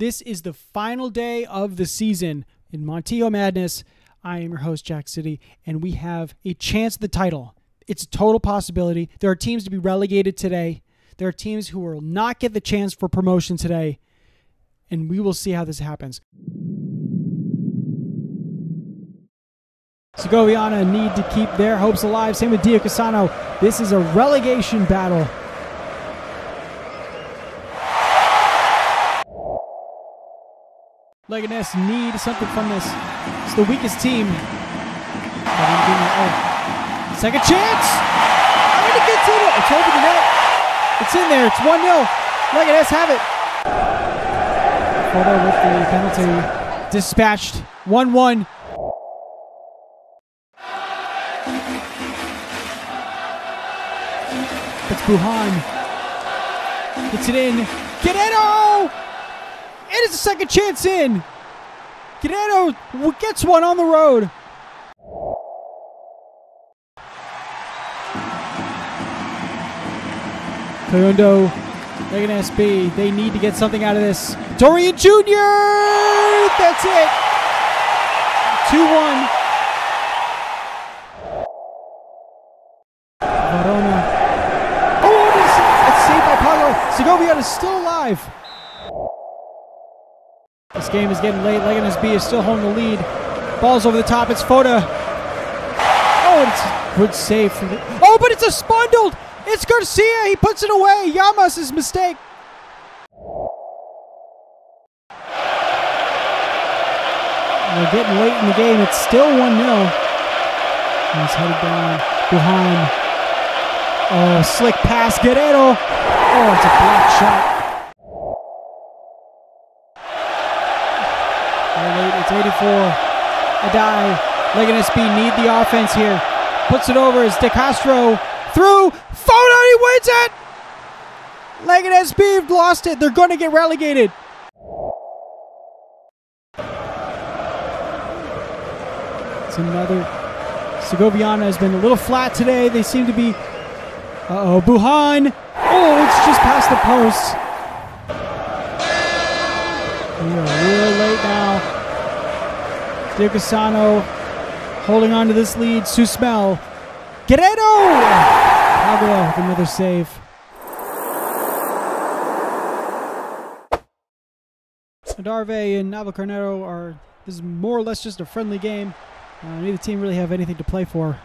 This is the final day of the season in Montijo Madness. I am your host, Jack City, and we have a chance at the title. It's a total possibility. There are teams to be relegated today. There are teams who will not get the chance for promotion today, and we will see how this happens. Segoviana need to keep their hopes alive. Same with Diocesano. This is a relegation battle. Leganes need something from this. It's the weakest team. Oh. Second chance! Gets in it. It's over the net. It's in there. It's 1 0. Leganes have it. Photo with the penalty dispatched. 1 1. It's Buhan. Gets it in. Guerrero! It is a second chance in. Guerrero gets one on the road. Coyondo, Leganes SB, they need to get something out of this. Dorian Jr. That's it. 2 1. Verona. Oh, it's, it's saved by Pablo. Segovia is still alive. This game is getting late. Leganes B is still holding the lead. Ball's over the top. It's Foda. Oh, it's good save. From the, oh, but it's a spundled. It's Garcia. He puts it away. Yamas' mistake. We're getting late in the game. It's still 1 0. He's headed down behind. Oh, slick pass. Guerrero. Oh, it's a block shot. It's 84. Adai. Leganes B need the offense here. Puts it over as De Castro. Through. Foda. He wins it. Leganes B lost it. They're going to get relegated. It's another. Segoviana has been a little flat today. They seem to be. Uh oh. Buhan. Oh, it's just past the post are real late now. Diocesano holding on to this lead. Susmel. Guerrero! Pagua with another save. Adarve and Navalcarnero are, this is more or less just a friendly game. Uh, neither team really have anything to play for.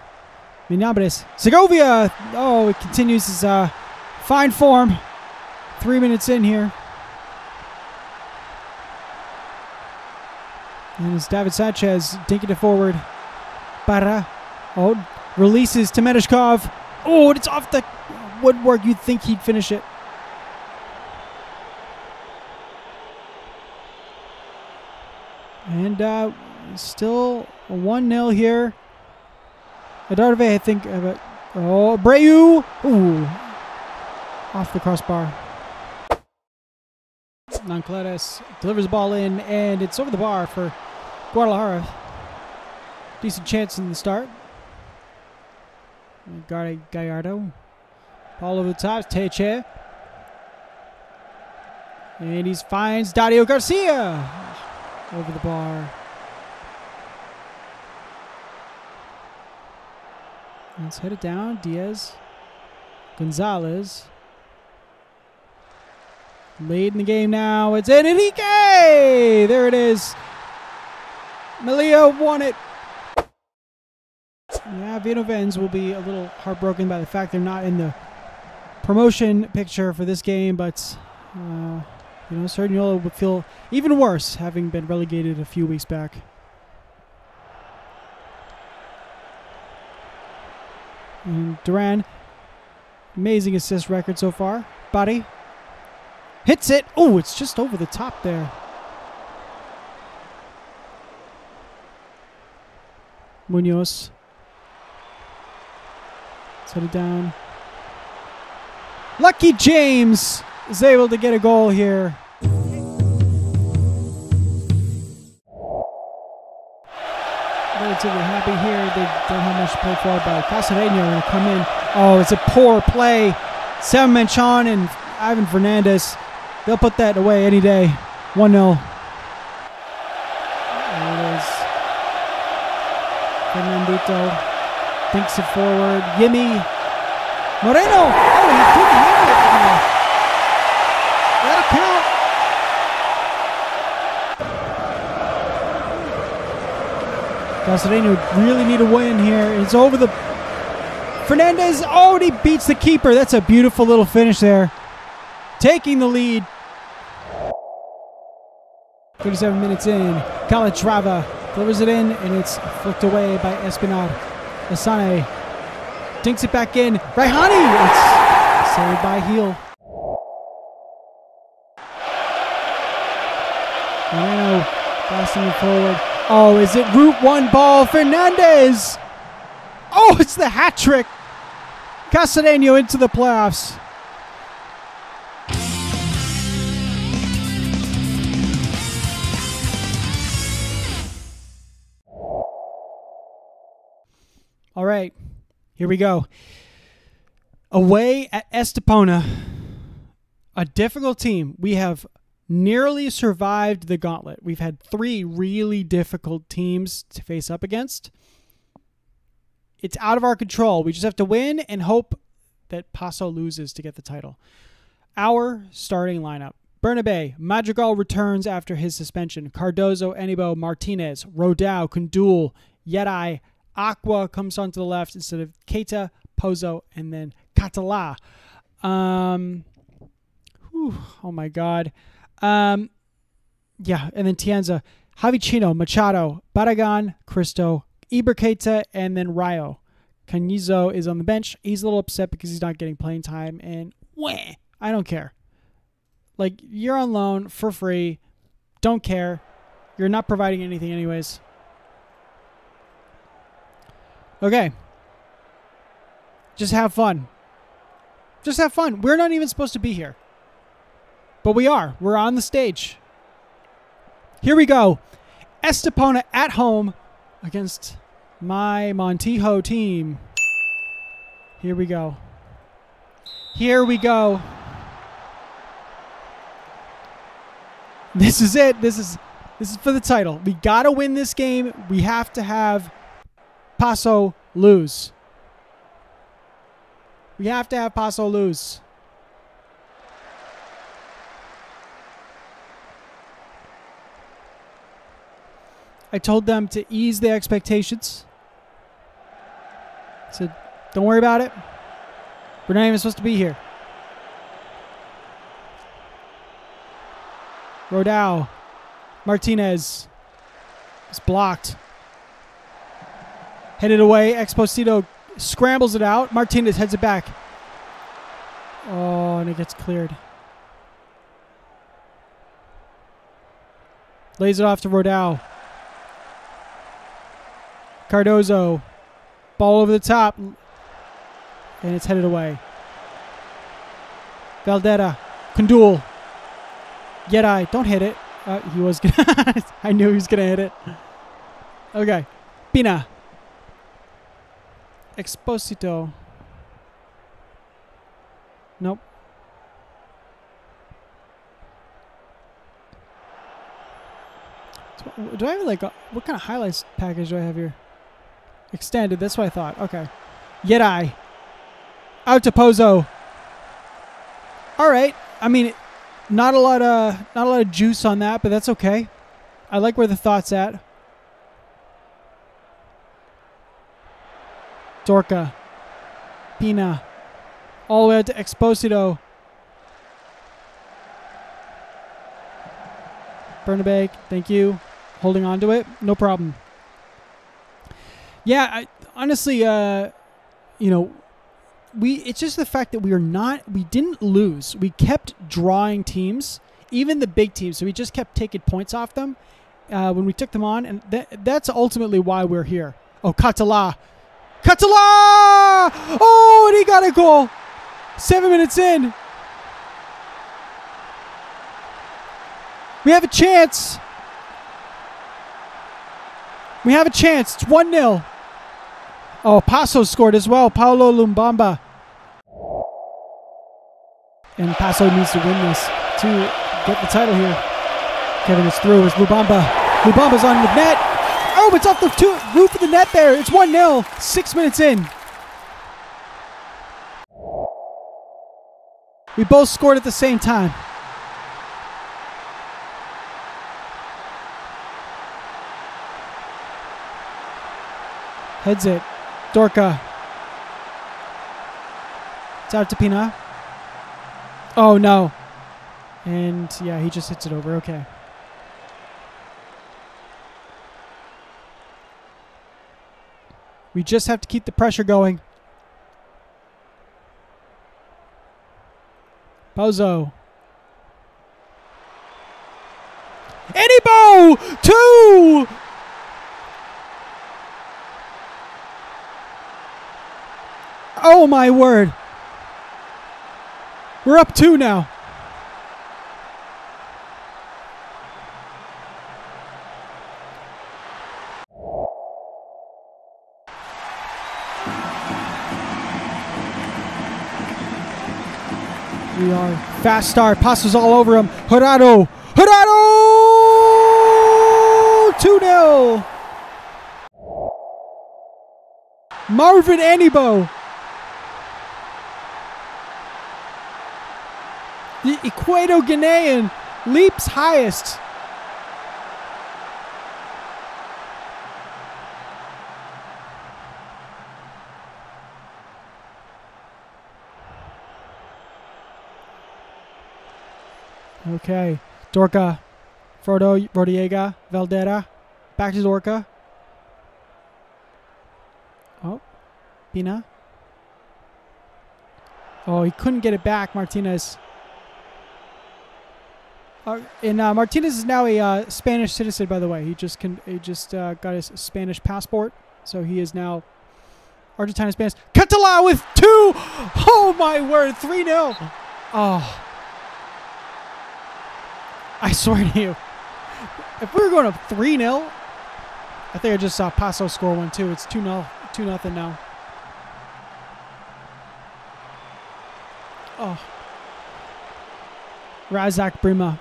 Minabres. Segovia! Oh, it continues his uh, fine form. Three minutes in here. And it's David Sanchez dinking it forward. Para. Oh, releases to Medeshkov. Oh, it's off the woodwork. You'd think he'd finish it. And uh, still 1 0 here. Adarve, I think. Uh, oh, Breu. Ooh. Off the crossbar. Nancleres delivers the ball in, and it's over the bar for Guadalajara. Decent chance in the start. Gallardo. Ball over the top. Teche. And he finds Dario Garcia over the bar. Let's head it down. Diaz. Gonzalez. In the game now. It's in Enrique! There it is. Malia won it. Yeah, Villanovense will be a little heartbroken by the fact they're not in the promotion picture for this game, but uh, you know, Cerdanyola would feel even worse having been relegated a few weeks back. And Duran, amazing assist record so far. Body hits it. Oh, it's just over the top there. Munoz. Set it down. Lucky James is able to get a goal here. Relatively happy here. They don't have much to play for, but Casadeno going to come in. Oh, it's a poor play. Sam Manchon and Ivan Fernandez. They'll put that away any day. 1 0. There it is. Fernandito thinks it forward. Yimi. Moreno. Oh, he didn't have it. That'll count. Casadeno really need a win here. It's over the. Fernandez. already beats the keeper. That's a beautiful little finish there. Taking the lead. 37 minutes in. Calatrava delivers it in, and it's flicked away by Espinar. Asane dinks it back in. Raihani! It's saved by Heel. Moreno passing it forward. Oh, is it route one ball? Fernandez! Oh, it's the hat trick! Casadeno into the playoffs. All right, here we go. Away at Estepona, a difficult team. We have nearly survived the gauntlet. We've had three really difficult teams to face up against. It's out of our control. We just have to win and hope that Paso loses to get the title. Our starting lineup. Bernabe, Madrigal returns after his suspension. Cardozo, Enibo, Martinez, Rodao, Kundul, Yedai, Aqua comes onto the left instead of Keita, Pozo, and then Catala. Um, whew, oh my God. Um, yeah, and then Tienza, Javi Chino, Machado, Barragan, Cristo, Iber and then Rayo. Canizo is on the bench. He's a little upset because he's not getting playing time, and wah, I don't care. Like, you're on loan for free. Don't care. You're not providing anything, anyways. Okay. Just have fun. Just have fun. We're not even supposed to be here. But we are. We're on the stage. Here we go. Estepona at home against my Montijo team. Here we go. Here we go. This is it. This is this is for the title. We got to win this game. We have to have Paso lose. We have to have Paso lose. I told them to ease the expectations. I said, don't worry about it. We're not even supposed to be here. Rodao. Martinez. is blocked. Headed away. Exposito scrambles it out. Martinez heads it back. Oh, and it gets cleared. Lays it off to Rodao. Cardozo. Ball over the top. And it's headed away. Valdera. Kundul. Yedai. Don't hit it. Uh, he was. I knew he was gonna hit it. Okay. Pina. Exposito. Nope. Do I have like a, what kind of highlights package do I have here? Extended. That's what I thought. Okay. Yedai. Out to Pozo. All right. I mean, not a lot of not a lot of juice on that, but that's okay. I like where the thought's at. Dorca, Pina, all the way out to Exposito. Bernabe, thank you. Holding on to it, no problem. Yeah, I, honestly, uh, you know, we it's just the fact that we are not we didn't lose. We kept drawing teams, even the big teams. So we just kept taking points off them uh, when we took them on, and that's ultimately why we're here. Oh, Catala Catala! Oh, and he got a goal. Seven minutes in. We have a chance. We have a chance. It's 1 0. Oh, Paso scored as well. Paulo Lumbamba. And Paso needs to win this to get the title here. Kevin is through. It's Lubamba. Lubamba's on the net. Oh, it's off the two, roof of the net there. It's 1 0. Six minutes in. We both scored at the same time. Heads it. Dorka. It's out to Pina. Oh, no. And yeah, he just hits it over. Okay. We just have to keep the pressure going. Bozo. Anybo! Two! Oh my word. We're up two now. Fast start. Passes all over him. Jurado. Jurado! 2 0. Marvin Anibo. The Equato Guinean leaps highest. Okay. Dorka. Frodo, Rodiega, Valdera. Back to Dorka. Oh. Pina. Oh, he couldn't get it back, Martinez. Uh, and uh, Martinez is now a uh, Spanish citizen, by the way. He just can. He just uh, got his Spanish passport, so he is now Argentine Spanish. Catala with two. Oh my word, three 0 Oh. I swear to you, if we were going up 3 0, I think I just saw Paso score one too. It's 2 0 2 nothing now. Oh. Razak Brima.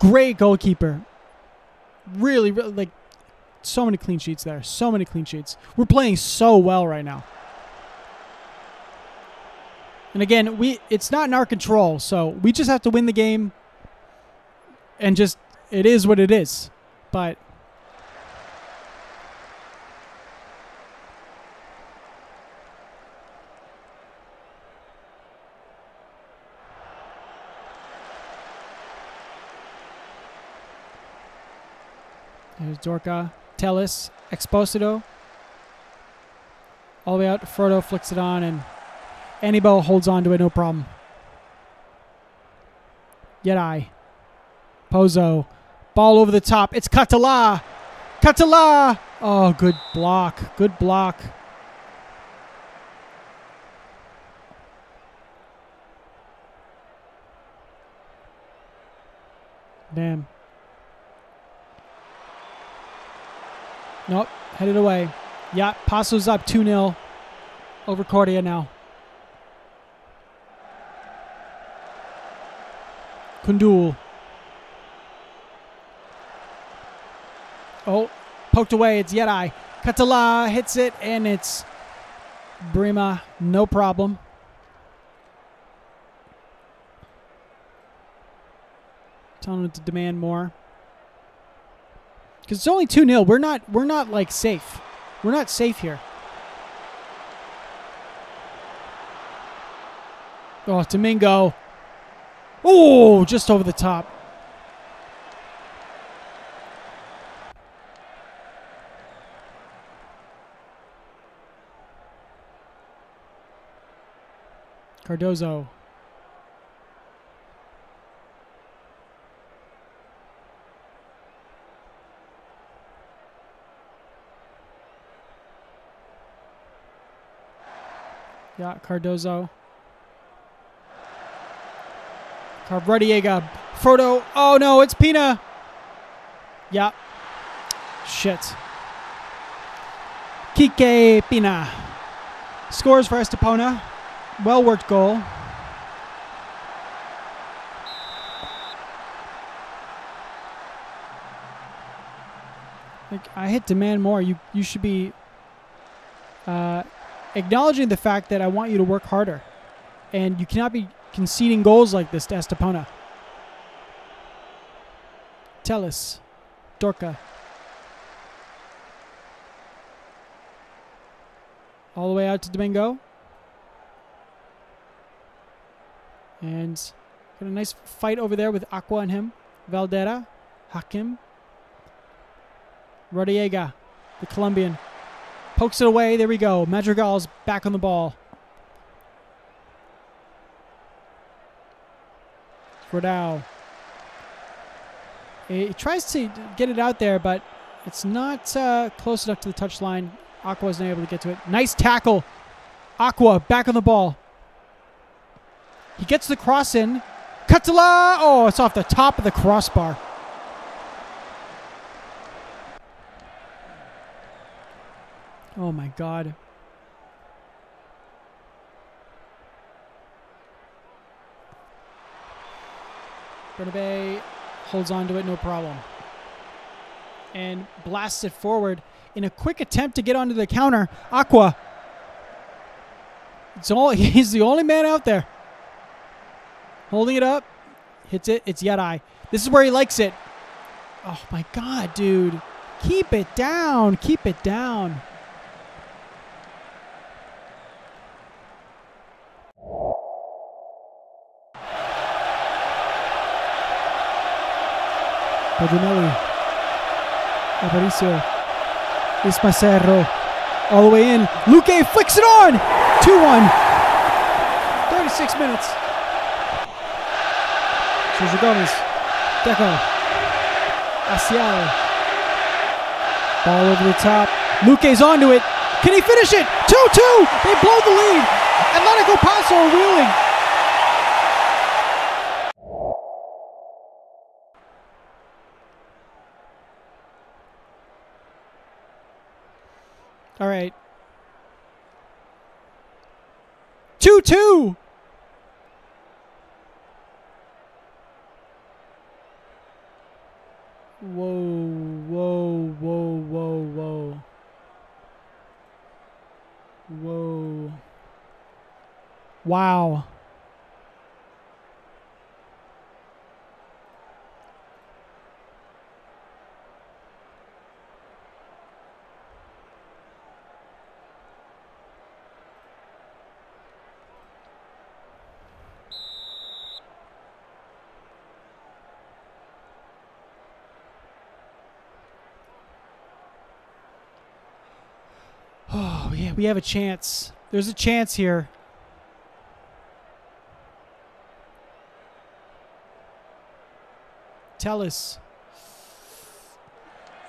Great goalkeeper. Really, really, like, so many clean sheets there. So many clean sheets. We're playing so well right now. And again, we it's not in our control, so we just have to win the game and just it is what it is. But There's Dorka, Tellis, Exposito. All the way out. To Frodo flicks it on, and Anibo holds on to it, no problem. Yet I. Pozo. Ball over the top. It's Catala. Catala. Oh, good block. Good block. Damn. Nope. Headed away. Yeah, Paso's up 2 0 over Cordia now. Kundul. Oh, poked away. It's Yedai. Catala hits it, and it's Brima. No problem. Telling him to demand more. Because it's only 2 0. We're not we're not like safe. We're not safe here. Oh, Domingo. Oh, just over the top. Cardozo. Yeah, Cardozo. Carbradiega. Frodo. Oh no, it's Pina. Yeah. Shit. Kike Pina. Scores for Estepona. Well worked goal. Like I hit demand more. You you should be uh, acknowledging the fact that I want you to work harder, and you cannot be conceding goals like this to Estepona. Tellis, Dorka. All the way out to Domingo. And got a nice fight over there with Aqua and him. Valdera, Hakim. Rodiega, the Colombian. Pokes it away. There we go. Madrigal's back on the ball. Rodao. He tries to get it out there, but it's not uh, close enough to the touchline. Aqua isn't able to get to it. Nice tackle. Aqua back on the ball. He gets the cross in. Catala! Oh, it's off the top of the crossbar. Oh my god. Bernabe holds on to it, no problem. And blasts it forward in a quick attempt to get onto the counter. Aqua. It's all he's the only man out there. Holding it up. Hits it. It's Yeti. This is where he likes it. Oh my god, dude. Keep it down. Keep it down. Pedrinelli. Aparicio. Ismacerro. All the way in. Luque flicks it on. 2-1. 36 minutes. Sergio Gomez. Deco. Asial. Ball over the top. Luque's onto it. Can he finish it? 2-2. They blow the lead. Atletico Paso are wheeling. All right. 2 2. Wow. Oh, yeah, we have a chance. There's a chance here. Tell us.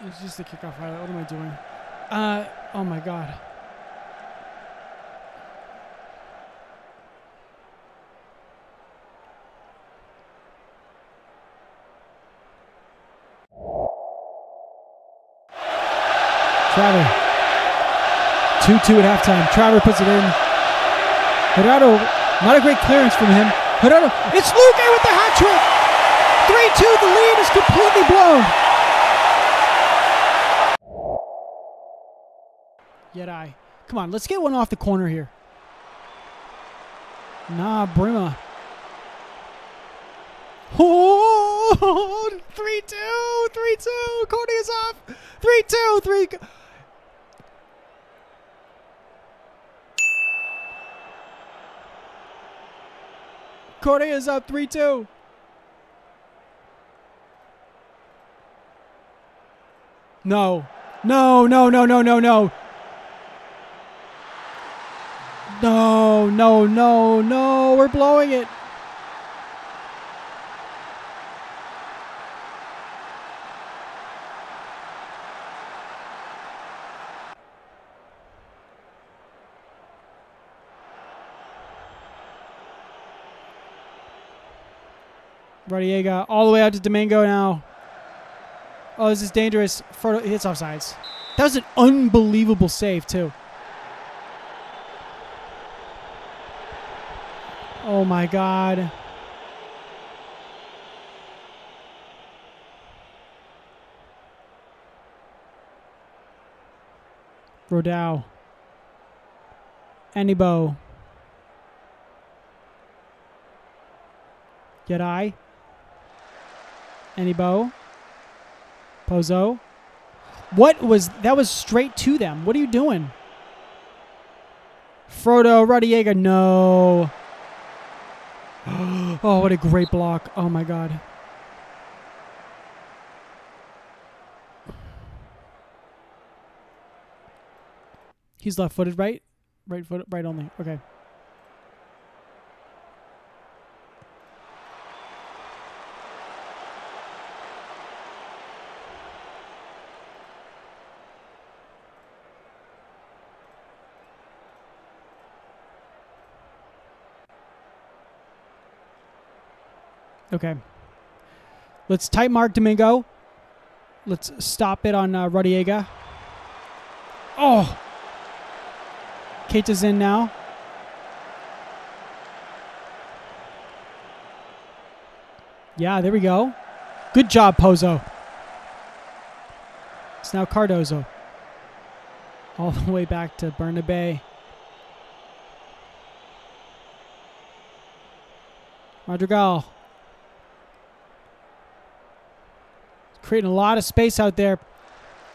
It's just a kickoff highlight. What am I doing? Uh, oh my god. Traver. 2-2 at halftime. Traver puts it in. Gerardo, not a great clearance from him. Gerardo, it's Luque with the hat trick. 3-2, the lead is completely blown. Yet I. Come on, let's get one off the corner here. Nah, Brima. Oh, 3-2, 3-2. Cody is off. 3-2, 3 Corday is up 3 2. No. No, no, no, no, no, no. No, no, no, no. We're blowing it. Rodiega all the way out to Domingo now. Oh, this is dangerous. Frodo hits offsides. That was an unbelievable save, too. Oh my god. Rodao. Anibo. Yedai. Anibo. Pozo. What was that? Was straight to them. What are you doing? Frodo Rodiega. No. Oh, what a great block. Oh my god. He's left-footed, right? Right foot, right only. Okay. Okay. Let's tight mark Domingo. Let's stop it on uh, Rodiega. Oh! Keita's in now. Yeah, there we go. Good job, Pozo. It's now Cardozo. All the way back to Bernabe. Madrigal. Creating a lot of space out there.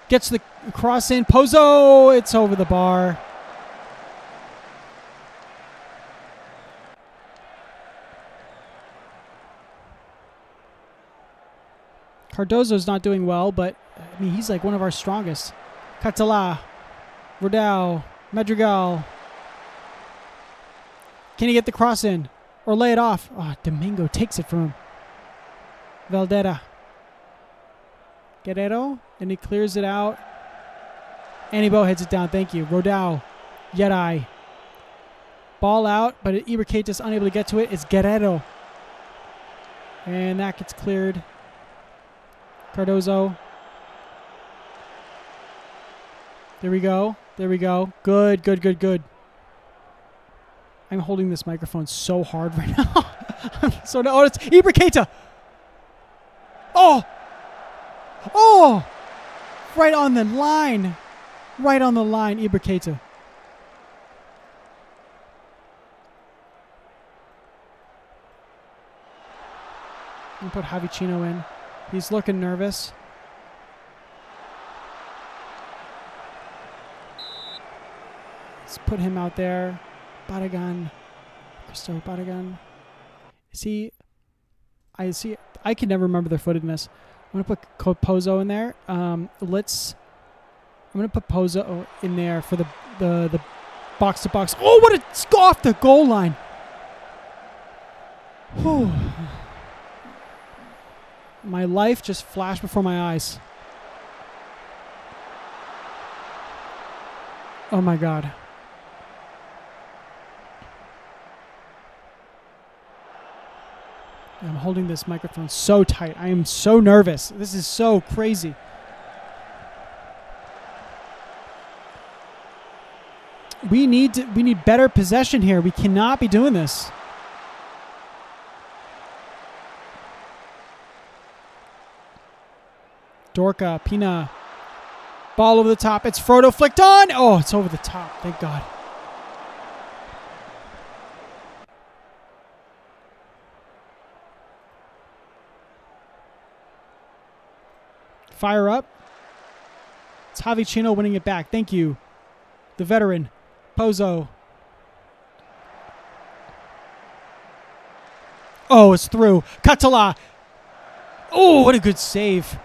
Gets the cross in. Pozo! It's over the bar. Cardozo's not doing well, but I mean he's like one of our strongest. Catala, Rodao, Madrigal. Can he get the cross in or lay it off? Oh, Domingo takes it from him. Valdera. Guerrero, and he clears it out. Anibo heads it down. Thank you. Rodao, Yeti. Ball out, but Ibercatus unable to get to it. It's Guerrero. And that gets cleared. Cardozo. There we go. There we go. Good, good, good, good. I'm holding this microphone so hard right now. so no, oh, it's Ibriketa. Oh, oh, right on the line, right on the line, Ibriketa. And put Javicino in. He's looking nervous. Let's put him out there. Badagan. Christopher Badagan. Is he... I see... I can never remember their footedness. I'm going to put Pozo in there. Um, let's... I'm going to put Pozo in there for the, the, the box to box. Oh, what a... Off the goal line. Whew my life just flashed before my eyes. Oh my God. I'm holding this microphone so tight. I am so nervous. This is so crazy. We need to, we need better possession here. We cannot be doing this. Dorka, Pina. Ball over the top. It's Frodo flicked on. Oh, it's over the top. Thank God. Fire up. It's Javi Chino winning it back. Thank you. The veteran. Pozo. Oh, it's through. Catala. Oh, what a good save.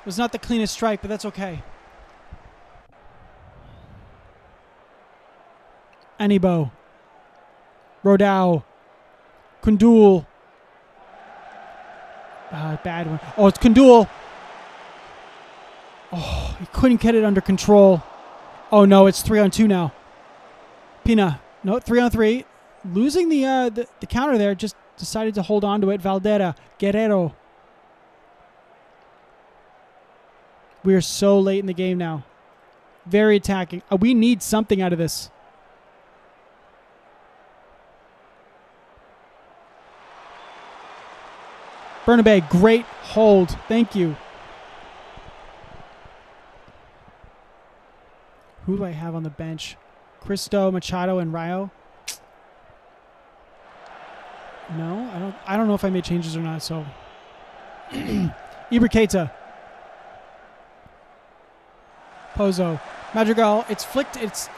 It was not the cleanest strike, but that's okay. Anibo. Rodao. Kundul. Uh, bad one. Oh, it's Kundul. Oh, he couldn't get it under control. Oh no, it's three on two now. Pina. No, three on three. Losing the, uh, the, the counter there, just decided to hold on to it. Valdera. Guerrero. We are so late in the game now. Very attacking. Uh, we need something out of this. Bernabe, great hold. Thank you. Who do I have on the bench? Cristo, Machado, and Ryo. No, I don't. I don't know if I made changes or not. So, Ibriketa, Pozo, Madrigal. It's flicked. It's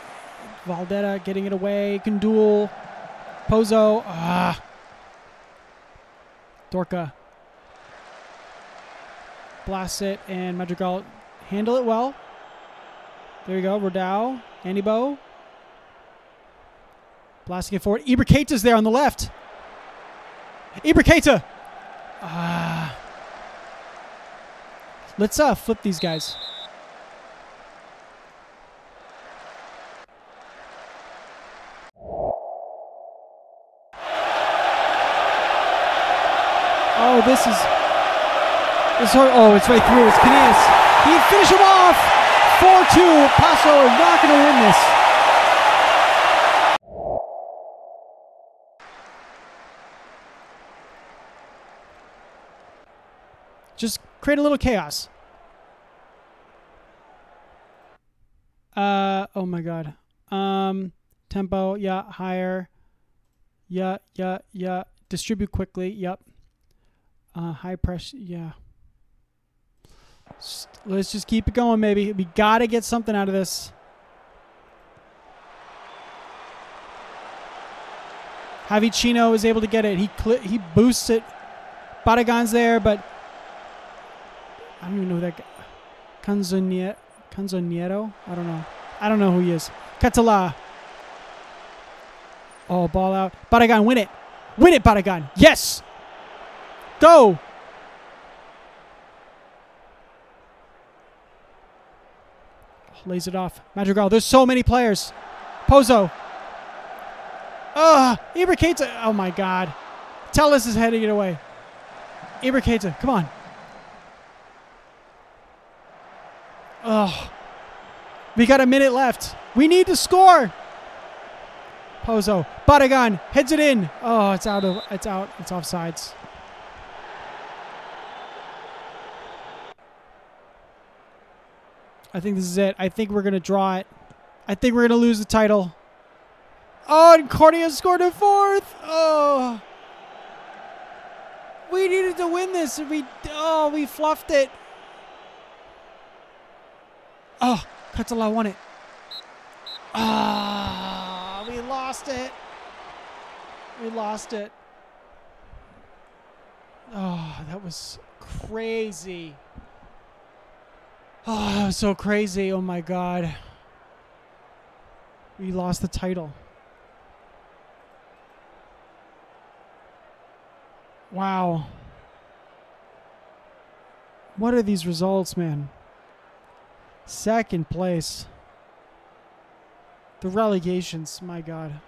Valdetta getting it away. Gandul, Pozo. Ah, Dorca. Blast it and Madrigal handle it well. There you go. Rodao, Andibo. Blasting it forward. Ibriketa's there on the left. Ibriketa. Ah. Let's uh, flip these guys. Oh, this is. Is oh, it's right through. It's Canellas. He finish him off. 4-2. Paso not going to win this. Just create a little chaos. Uh oh my god. Um tempo, yeah, higher. Yeah, yeah, yeah. Distribute quickly. Yep. Uh high pressure, yeah. Let's just keep it going, maybe. We got to get something out of this. Javi Chino is able to get it. He he boosts it. Baragan's there, but I don't even know that guy. Canzonier- Canzoniero? I don't know. I don't know who he is. Catala. Oh, ball out. Baragan, win it. Win it, Baragan. Yes. Go. Lays it off. Madrigal. There's so many players. Pozo. Ah, Ugh. Ibriketa. Oh, my God. Tellis is heading it away. Ibriketa. Come on. Oh. We got a minute left. We need to score. Pozo. Baragan heads it in. Oh, it's out of it's out. It's offsides. I think this is it. I think we're gonna draw it. I think we're gonna lose the title. Oh, and Cordia scored a fourth. Oh. We needed to win this. and We oh we fluffed it. Oh, Catala won it. Ah, we lost it. We lost it. Oh, that was crazy. Oh, that was so crazy. Oh my god. We lost the title. Wow. What are these results, man? Second place. The relegations, my God.